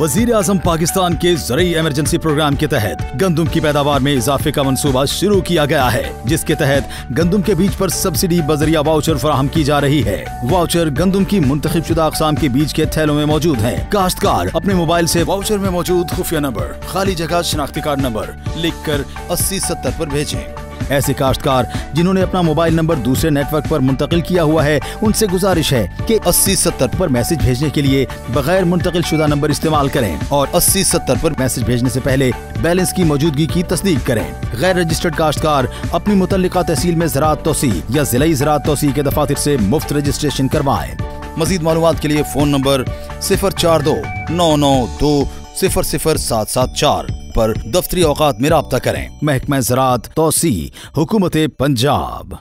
वज़ीर आज़म पाकिस्तान के ज़रिए इमरजेंसी प्रोग्राम के तहत गंदम की पैदावार में इजाफे का मंसूबा शुरू किया गया है, जिसके तहत गंदम के बीज पर सब्सिडी बजरिया वाउचर फराहम की जा रही है। वाउचर गंदम की मुंतखब शुदा अकसाम के बीज के थैलों में मौजूद है। काश्तकार अपने मोबाइल ऐसी वाउचर में मौजूद खुफिया नंबर, खाली जगह शनाख्ती कार्ड नंबर लिख कर अस्सी सत्तर आरोप भेजें। ऐसे काश्तकार जिन्होंने अपना मोबाइल नंबर दूसरे नेटवर्क पर मुंतकिल किया हुआ है, उनसे गुजारिश है कि अस्सी सत्तर पर मैसेज भेजने के लिए बगैर मुंतकिल शुदा नंबर इस्तेमाल करें और अस्सी सत्तर पर मैसेज भेजने से पहले बैलेंस की मौजूदगी की तस्दीक करें। गैर रजिस्टर्ड काश्तकार अपनी मुतल तहसील में ज़रात तोसी या जिलाई ज़रात तोसी के दफातर से मुफ़्त रजिस्ट्रेशन करवाएँ। मजीद मालूम के लिए फ़ोन नंबर सिफर चार दो नौ नौ दो सिफर सिफर सात सात चार। पर दफ्तरी औकात में रबता करें। महकमा ज़रात तोसी हुकूमत पंजाब।